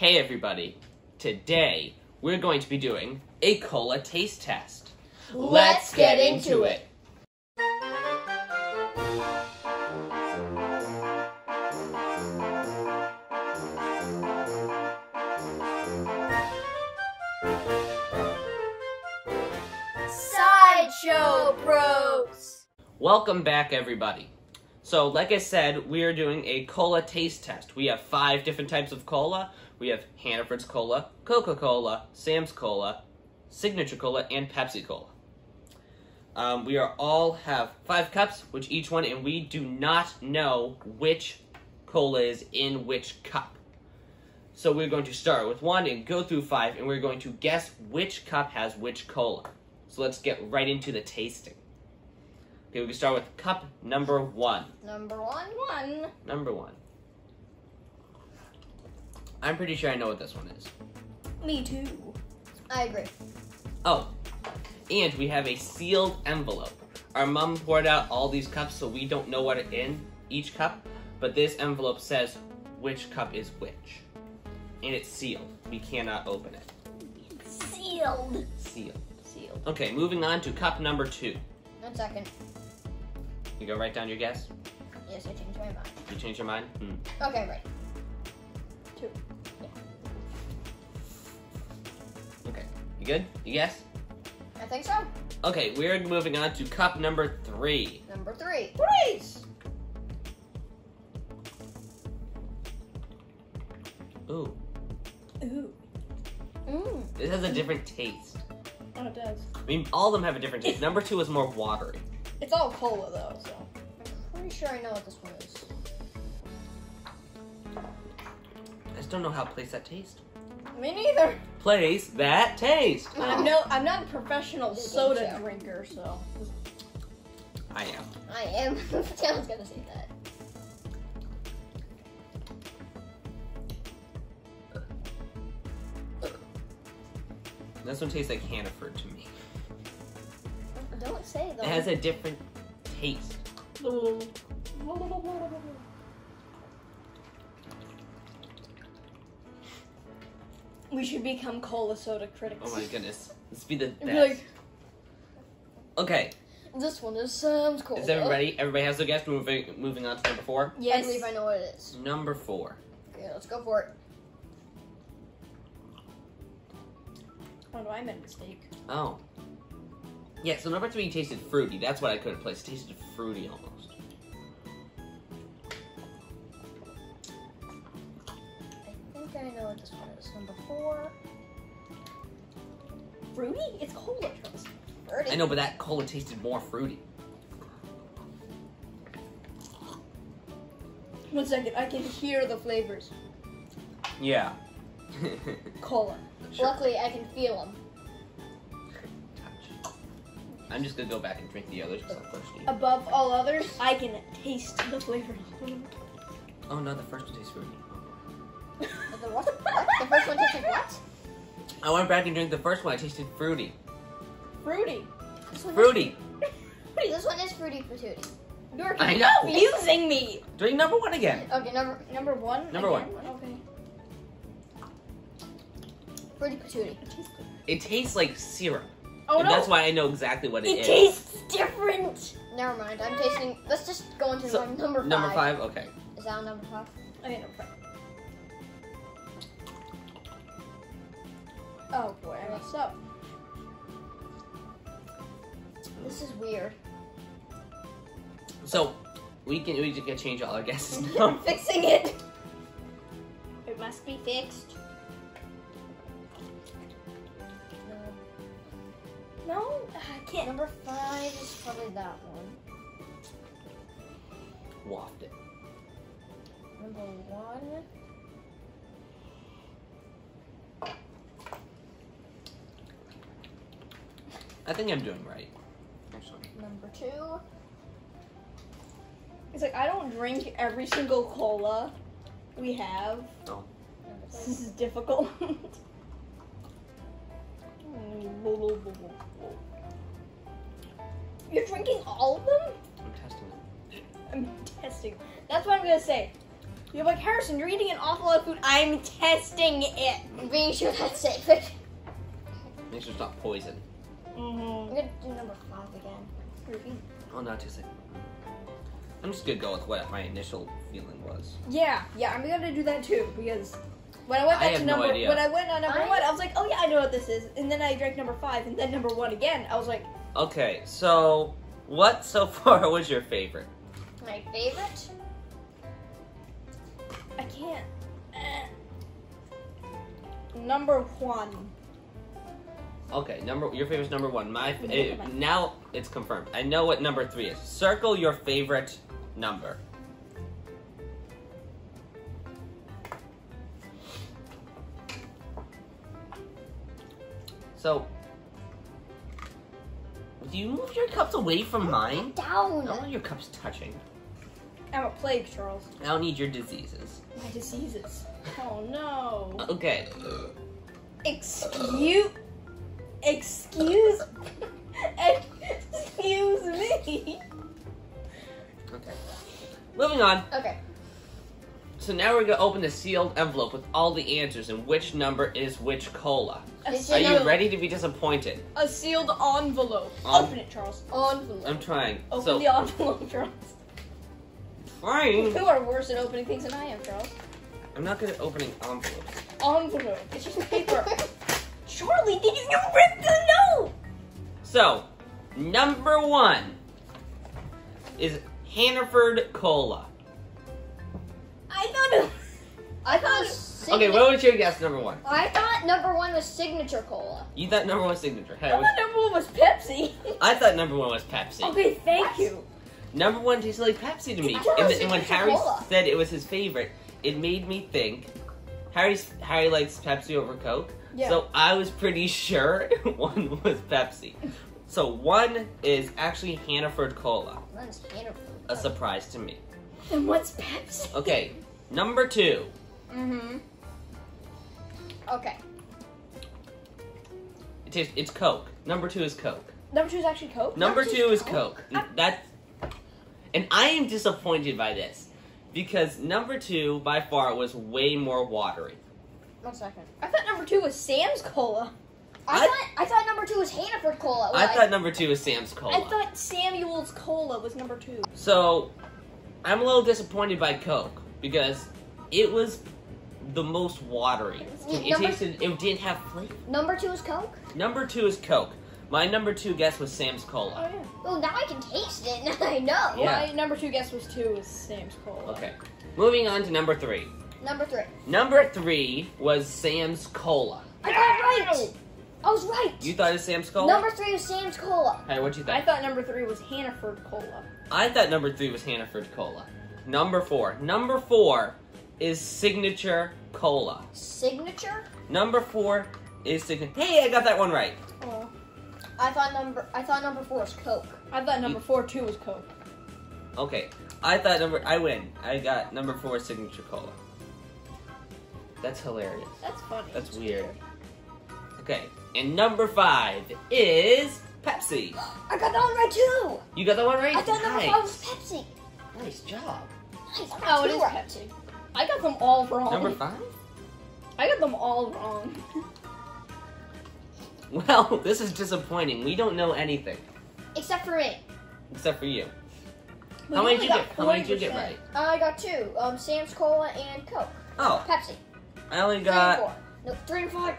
Hey everybody, today we're going to be doing a cola taste test. Let's get into it. Sideshow Bros. Welcome back everybody. So like I said, we are doing a cola taste test. We have five different types of cola. We have Hannaford's Cola, Coca-Cola, Sam's Cola, Signature Cola, and Pepsi Cola. Um, we are all have five cups, which each one, and we do not know which cola is in which cup. So we're going to start with one and go through five, and we're going to guess which cup has which cola. So let's get right into the tasting. Okay, we can start with cup number one. Number one, one. Number one. I'm pretty sure I know what this one is. Me too. I agree. Oh, and we have a sealed envelope. Our mom poured out all these cups, so we don't know what it in each cup, but this envelope says which cup is which. And it's sealed. We cannot open it. Sealed. Sealed. Sealed. Okay, moving on to cup number two. One second. You go write down your guess. Yes, I changed my mind. You change your mind? Hmm. Okay, right. Two. You good? You guess? I think so. Okay, we're moving on to cup number three. Number three. Threes. Ooh, Ooh, Mmm. this has a different taste. oh, it does. I mean, all of them have a different taste. Number two is more watery. It's all cola though, so. I'm pretty sure I know what this one is. I just don't know how to place that taste. Me neither. Place that taste. I'm no, I'm not a professional soda job. drinker, so. I am. I am. I was gonna say that. This one tastes like Hannaford to me. Don't say though. It has a different taste. We should become cola soda critics. Oh my goodness. This be the It'd be best. like, Okay, This one is Sam's Cola. is everybody? Everybody has a guess. Moving, moving on to number four. Yes. I yes. believe I know what it is. Number four. Okay, let's go for it. Oh no, I made a mistake. Oh. Yeah, so number three tasted fruity. That's what I could have placed. It tasted fruity almost. What this one is. Number four. Fruity? It's cola, Travis. Birdie. I know, but that cola tasted more fruity. One second, I can hear the flavors. Yeah. Cola. Sure. Luckily, I can feel them. Touch. I'm just gonna go back and drink the others because I'm thirsty. Above all others, I can taste the flavors. Oh no, the first one tastes fruity. The, what? What? The first one tasted what? I went back and drank the first one. I tasted fruity. Fruity. This one Fruity. Is, this one is fruity patootie. You're I know. confusing me. Drink number one again. Okay, number Number one. Number one. Okay. fruity patootie. It tastes like syrup. Oh and no. that's why I know exactly what it it is. It tastes different. Never mind. I'm tasting. Let's just go into So, number five. Number five. Okay. Is that number five? Okay, number five. Oh boy, I messed up. This is weird. So we can we just can change all our guesses now. I'm fixing it. It must be fixed. No, I can't. Number five is probably that one. Waft it. Number one. I think I'm doing right. Actually. Number two. It's like I don't drink every single cola we have. Oh. Number This is difficult. You're drinking all of them? I'm testing it. I'm testing. That's what I'm gonna say. You're like, Harrison, you're eating an awful lot of food. I'm testing it. Being sure that's safe. Make sure it's not poison. I'm gonna do number five again. Oh, not too sick. I'm just gonna go with what my initial feeling was. Yeah, yeah, I'm gonna do that too because when I went I back have to no number idea. when I went on number I- one, I was like, oh yeah, I know what this is, and then I drank number five, and then number one again. I was like, Okay, so what so far was your favorite? My favorite? I can't. Eh. Number one. Okay, number your favorite's number one. My f- now it's confirmed. I know what number three is. Circle your favorite number. So, do you move your cups away from mine? I Down. don't want your cups touching. I'm a plague, Charles. I don't need your diseases. My diseases. Oh no. Okay. Excuse. Excuse. Excuse me. Okay. Moving on. Okay. So now we're gonna open the sealed envelope with all the answers and which number is which cola. Are you ready to be disappointed? A sealed envelope. Um, Open it, Charles. Envelope. I'm trying. Open so the envelope, Charles. trying. You are worse at opening things than I am, Charles. I'm not good at opening envelopes. Envelope. It's just paper. Charlie, did you rip the note? So, number one is Hannaford Cola. I thought it. I thought. Signa- Okay, what was your guess? Number one. I thought number one was signature cola. You thought number one was signature. Hey, I was- thought number one was Pepsi. I thought number one was Pepsi. Okay, thank What? you. Number one tasted like Pepsi to me. It And, and when Harry cola. said it was his favorite, it made me think. Harry's Harry likes Pepsi over Coke. Yeah. So I was pretty sure one was Pepsi. So one is actually Hannaford Cola. Mine's Hannaford. A surprise to me. and what's Pepsi? Okay, number two. Mm-hmm. Okay. It tastes, it's Coke. Number two is Coke. Number two is actually Coke. Number two's two is Coke? Coke. That, and I am disappointed by this because number two by far was way more watery. One second. I thought number two was Sam's Cola. I, I- thought I thought number two was Hannaford cola. I Like, thought number two was Sam's Cola. I thought Samuel's Cola was number two. So, I'm a little disappointed by Coke because it was the most watery. It Number- tasted. It didn't have flavor. number two is Coke. Number two is Coke. My number two guess was Sam's Cola. Oh yeah. Well, now I can taste it. Now I know. Yeah. My number two guess was two was Sam's Cola. Okay. Moving on to number three. Number three. Number three was Sam's Cola. I got it right. I was right. You thought it was Sam's Cola? Number three was Sam's cola. Hey, what'd you think? I thought number three was Hannaford Cola. I thought number three was Hannaford Cola. Number four. Number four is Signature Cola. Signature. Number four is Signature. Hey, I got that one right. Oh. I thought number I thought number four was Coke. I thought number four too was Coke. Okay, I thought number. I win. I got number four Signature Cola. That's hilarious. That's funny. That's weird. Okay, and number five is Pepsi. I got that one right too. You got that one right. I thought number nice. five was Pepsi. Nice job. Nice. I got Oh, it two is right. Pepsi. I got them all wrong. Number five. I got them all wrong. Well, this is disappointing. We don't know anything Except for it. except for you. We How many did you got get? How many did you get 40%. right? I got two. Um, Sam's cola and Coke. Oh, Pepsi. I only got. Three and four. No, three and five.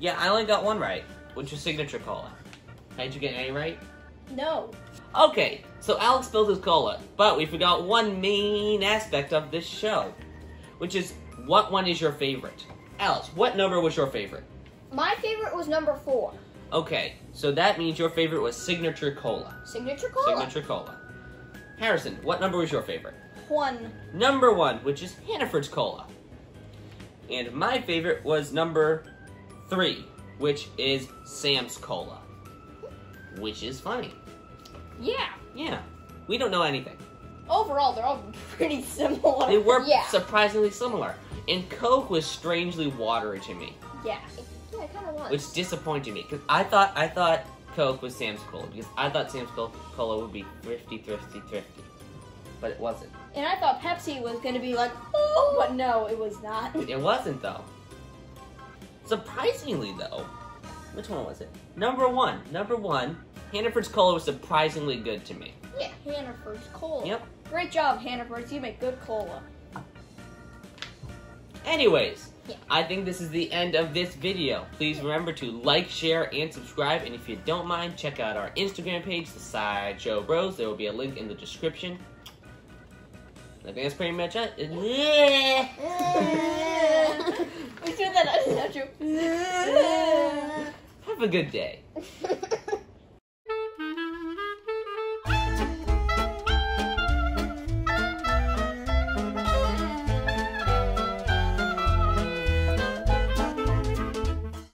Yeah, I only got one right, which was Signature Cola. Did you get any right? No. Okay, so Alex spilled his cola, but we forgot one main aspect of this show, which is what one is your favorite? Alex, what number was your favorite? My favorite was number four. Okay, so that means your favorite was Signature Cola. Signature cola. Signature Cola. Harrison, what number was your favorite? One. Number one, which is Hannaford's Cola. And my favorite was number three, which is Sam's Cola. Which is funny. Yeah. Yeah, we don't know anything. Overall, they're all pretty similar. They were Yeah. surprisingly similar. And Coke was strangely watery to me, Yeah. Yeah, it kind of was. which disappointed me because I thought I thought Coke was Sam's Cola because I thought Sam's Cola would be thrifty, thrifty, thrifty. But it wasn't. And I thought Pepsi was gonna be like, oh, but no, it was not. It wasn't though. Surprisingly though, which one was it? Number one. Number one. Hannaford's cola was surprisingly good to me. Yeah, Hannaford's cola. Yep. Great job, Hannaford's. You make good cola. Anyways, Yeah. I think this is the end of this video. Please remember to like, share, and subscribe. And if you don't mind, check out our Instagram page, The Sideshow Bros. There will be a link in the description. I think that's pretty much it. we said that. That's not true. Have a good day.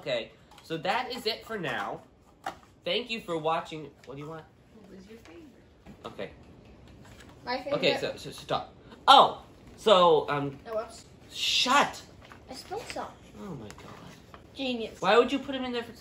Okay, so that is it for now. Thank you for watching. What do you want? What was your favorite? Okay. My favorite. Okay, so, so stop. Oh, so um, Oh, whoops. shut. I spilled some. Oh my god. Genius. Why would you put him in there? For...